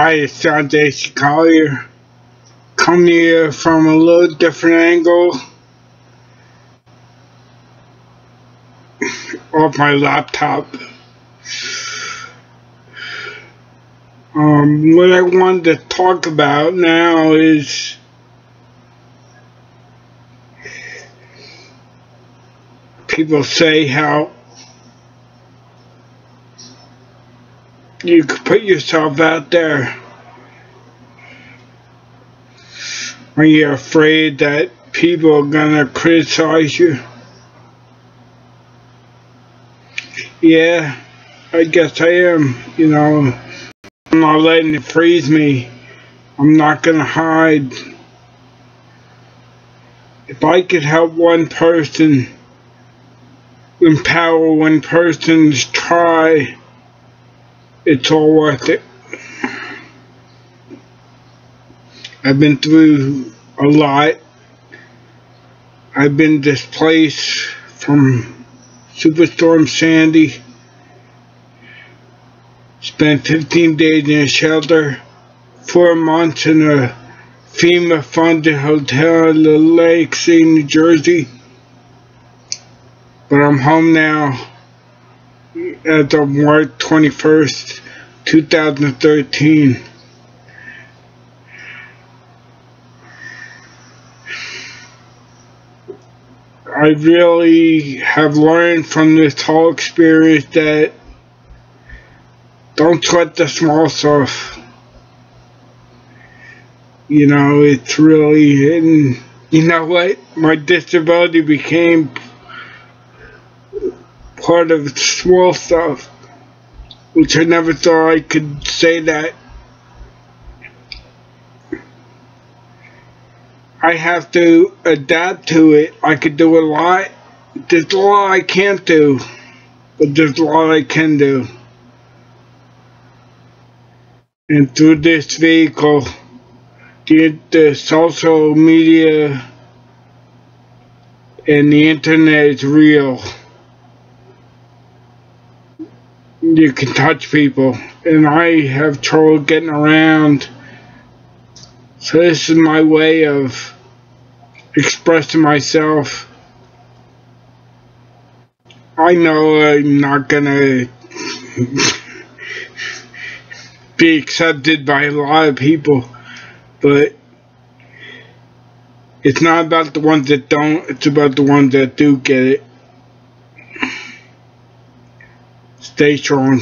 Hi, it's John JC Colyer. Coming here from a little different angle. Off my laptop. Um, what I wanted to talk about now is people say how you could put yourself out there when you're afraid that people are gonna criticize you. Yeah, I guess I am, you know. I'm not letting it freeze me. I'm not gonna hide. If I could help one person, empower one person try it's all worth it. I've been through a lot. I've been displaced from Superstorm Sandy. Spent 15 days in a shelter, four months in a FEMA funded hotel in Lake City, New Jersey. But I'm home now as of March 21st, 2013. I really have learned from this whole experience that don't sweat the small stuff. You know, it's really, and you know what? My disability became part of small stuff, which I never thought I could say that. I have to adapt to it. I could do a lot. There's a lot I can't do, but there's a lot I can do. And through this vehicle, the, the social media and the internet is real you can touch people. And I have trouble getting around. So this is my way of expressing myself. I know I'm not gonna be accepted by a lot of people but it's not about the ones that don't it's about the ones that do get it Stay strong.